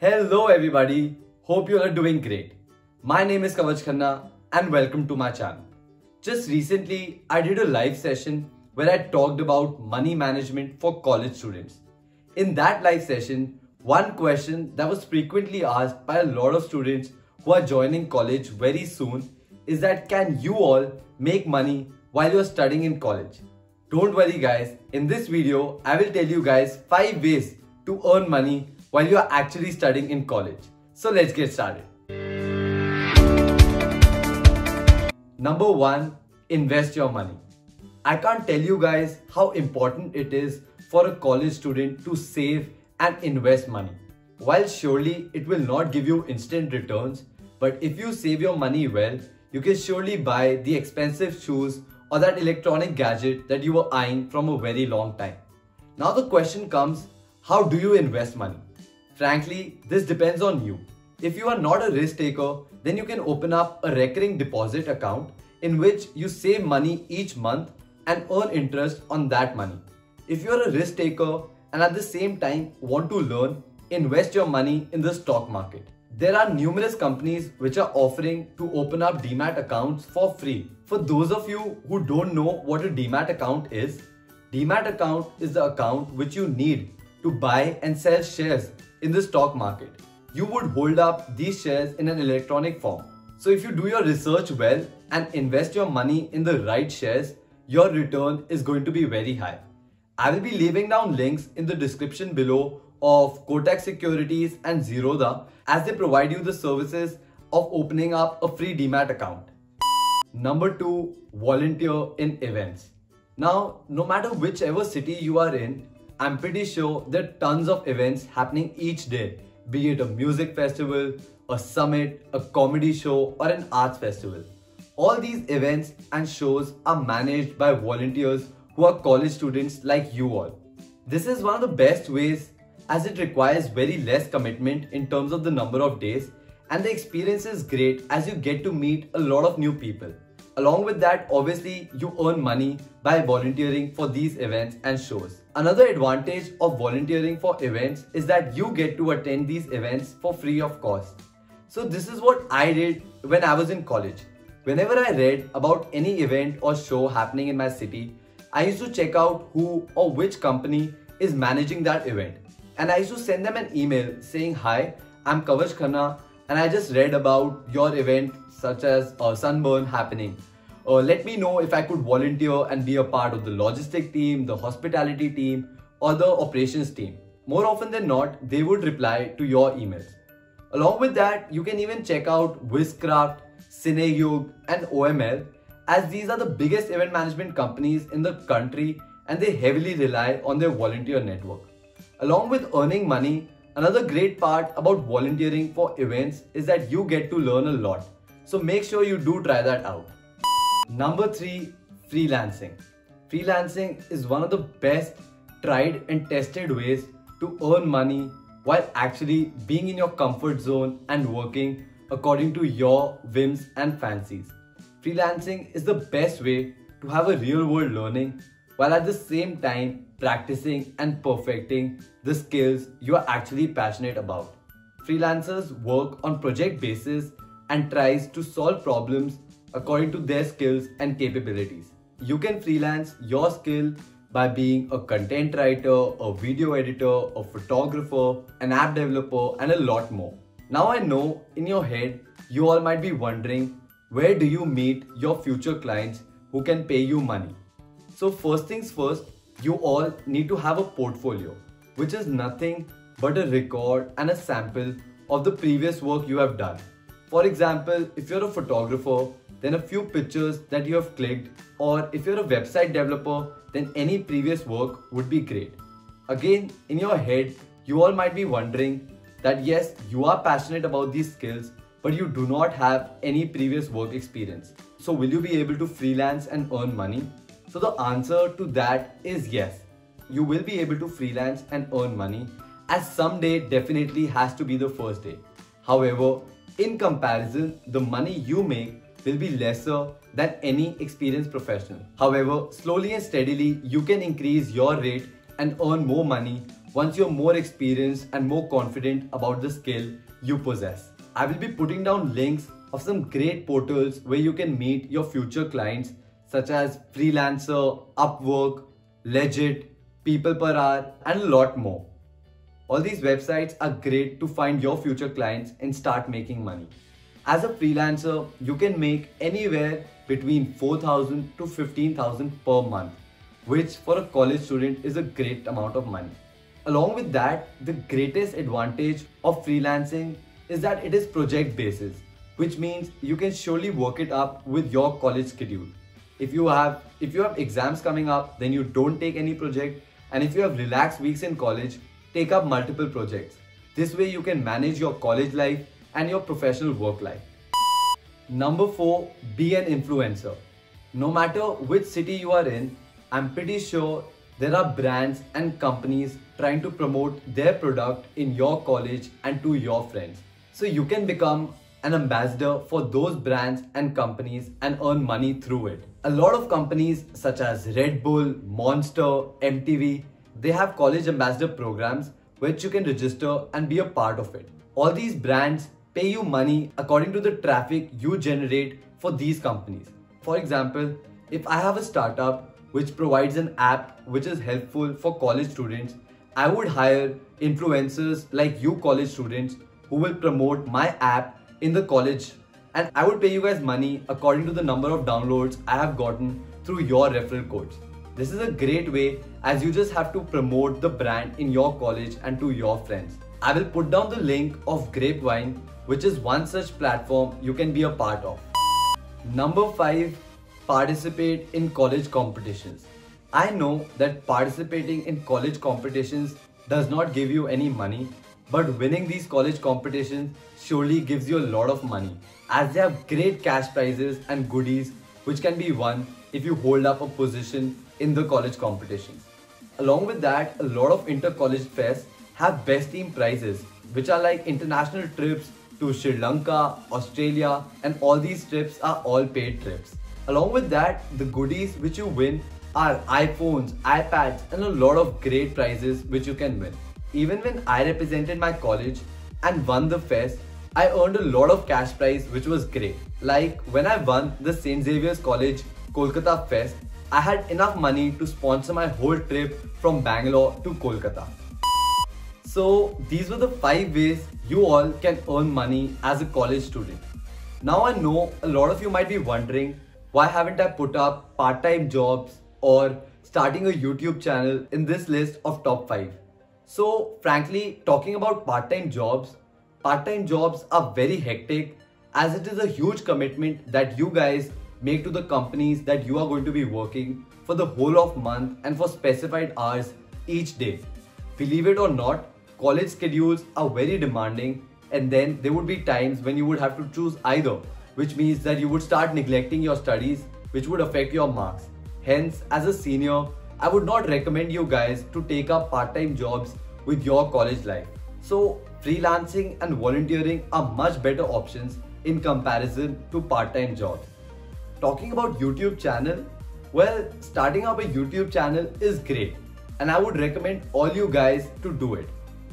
Hello everybody, hope you are doing great. My name is Kavach Khanna and welcome to my channel. Just recently, I did a live session where I talked about money management for college students. In that live session, one question that was frequently asked by a lot of students who are joining college very soon is that can you all make money while you're studying in college? Don't worry guys, in this video, I will tell you guys 5 ways to earn money while you are actually studying in college. So let's get started. Number 1. Invest your money. I can't tell you guys how important it is for a college student to save and invest money. While surely it will not give you instant returns, but if you save your money well, you can surely buy the expensive shoes or that electronic gadget that you were eyeing from a very long time. Now the question comes, how do you invest money? Frankly, this depends on you. If you are not a risk taker, then you can open up a recurring deposit account in which you save money each month and earn interest on that money. If you are a risk taker and at the same time want to learn, invest your money in the stock market. There are numerous companies which are offering to open up Demat accounts for free. For those of you who don't know what a Demat account is, Demat account is the account which you need to buy and sell shares in the stock market. You would hold up these shares in an electronic form. So if you do your research well and invest your money in the right shares, your return is going to be very high. I will be leaving down links in the description below of Kotak Securities and Zerodha as they provide you the services of opening up a free Demat account. Number two, volunteer in events. Now, no matter whichever city you are in, I'm pretty sure there are tons of events happening each day, be it a music festival, a summit, a comedy show, or an arts festival. All these events and shows are managed by volunteers who are college students like you all. This is one of the best ways as it requires very less commitment in terms of the number of days and the experience is great as you get to meet a lot of new people. Along with that, obviously, you earn money by volunteering for these events and shows. Another advantage of volunteering for events is that you get to attend these events for free of cost. So this is what I did when I was in college. Whenever I read about any event or show happening in my city, I used to check out who or which company is managing that event and I used to send them an email saying, Hi, I'm Kavach Khanna and I just read about your event such as a Sunburn happening. Uh, let me know if I could volunteer and be a part of the logistic team, the hospitality team, or the operations team. More often than not, they would reply to your emails. Along with that, you can even check out Wizcraft, Cineyug, and OML as these are the biggest event management companies in the country and they heavily rely on their volunteer network. Along with earning money, another great part about volunteering for events is that you get to learn a lot. So make sure you do try that out. Number 3. Freelancing. Freelancing is one of the best tried and tested ways to earn money while actually being in your comfort zone and working according to your whims and fancies. Freelancing is the best way to have a real world learning while at the same time practicing and perfecting the skills you are actually passionate about. Freelancers work on project basis and tries to solve problems according to their skills and capabilities. You can freelance your skill by being a content writer, a video editor, a photographer, an app developer, and a lot more. Now I know in your head, you all might be wondering where do you meet your future clients who can pay you money? So first things first, you all need to have a portfolio, which is nothing but a record and a sample of the previous work you have done. For example, if you're a photographer, then a few pictures that you have clicked, or if you're a website developer, then any previous work would be great. Again, in your head, you all might be wondering that yes, you are passionate about these skills, but you do not have any previous work experience. So will you be able to freelance and earn money? So the answer to that is yes. You will be able to freelance and earn money as someday definitely has to be the first day. However, in comparison, the money you make will be lesser than any experienced professional. However, slowly and steadily, you can increase your rate and earn more money once you're more experienced and more confident about the skill you possess. I will be putting down links of some great portals where you can meet your future clients such as Freelancer, Upwork, Legiit, People Per Hour and a lot more. All these websites are great to find your future clients and start making money. As a freelancer, you can make anywhere between 4000 to 15000 per month, which for a college student is a great amount of money. Along with that, the greatest advantage of freelancing is that it is project basis, which means you can surely work it up with your college schedule. If you have if you have exams coming up, then you don't take any project and if you have relaxed weeks in college, take up multiple projects. This way you can manage your college life and your professional work life. Number 4, be an influencer. No matter which city you are in, I'm pretty sure there are brands and companies trying to promote their product in your college and to your friends. So you can become an ambassador for those brands and companies and earn money through it. A lot of companies such as Red Bull, Monster, MTV, they have college ambassador programs which you can register and be a part of it. All these brands pay you money according to the traffic you generate for these companies. For example, if I have a startup which provides an app which is helpful for college students, I would hire influencers like you college students who will promote my app in the college and I would pay you guys money according to the number of downloads I have gotten through your referral codes. This is a great way as you just have to promote the brand in your college and to your friends. I will put down the link of Grapevine which is one such platform you can be a part of. Number 5. Participate in college competitions. I know that participating in college competitions does not give you any money but winning these college competitions surely gives you a lot of money as they have great cash prizes and goodies which can be won if you hold up a position in the college competitions. Along with that, a lot of inter-college fests have best team prizes which are like international trips to Sri Lanka, Australia and all these trips are all paid trips. Along with that, the goodies which you win are iPhones, iPads and a lot of great prizes which you can win. Even when I represented my college and won the fest, I earned a lot of cash prize which was great. Like when I won the St. Xavier's College Kolkata Fest, I had enough money to sponsor my whole trip from Bangalore to Kolkata. So these were the 5 ways you all can earn money as a college student. Now I know a lot of you might be wondering why haven't I put up part-time jobs or starting a YouTube channel in this list of top 5. So frankly, talking about part-time jobs, part-time jobs are very hectic as it is a huge commitment that you guys make to the companies that you are going to be working for the whole of month and for specified hours each day. Believe it or not, college schedules are very demanding and then there would be times when you would have to choose either, which means that you would start neglecting your studies, which would affect your marks. Hence, as a senior, I would not recommend you guys to take up part-time jobs with your college life. So freelancing and volunteering are much better options in comparison to part-time jobs. Talking about YouTube channel, well, starting up a YouTube channel is great and I would recommend all you guys to do it.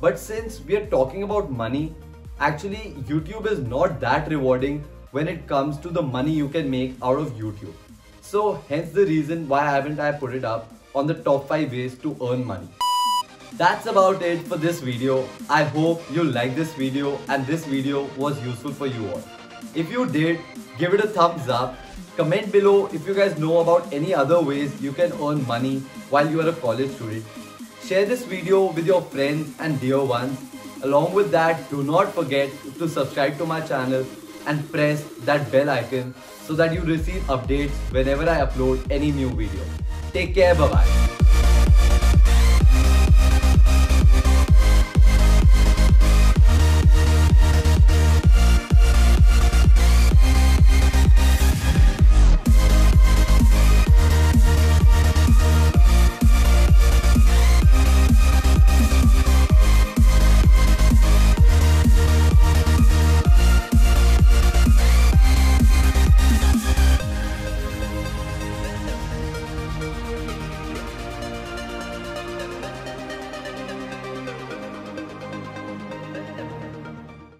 But since we are talking about money, actually YouTube is not that rewarding when it comes to the money you can make out of YouTube. So hence the reason why haven't I put it up on the top 5 ways to earn money. That's about it for this video. I hope you liked this video and this video was useful for you all. If you did, give it a thumbs up. Comment below if you guys know about any other ways you can earn money while you are a college student. Share this video with your friends and dear ones. Along with that, do not forget to subscribe to my channel and press that bell icon so that you receive updates whenever I upload any new video. Take care, bye bye.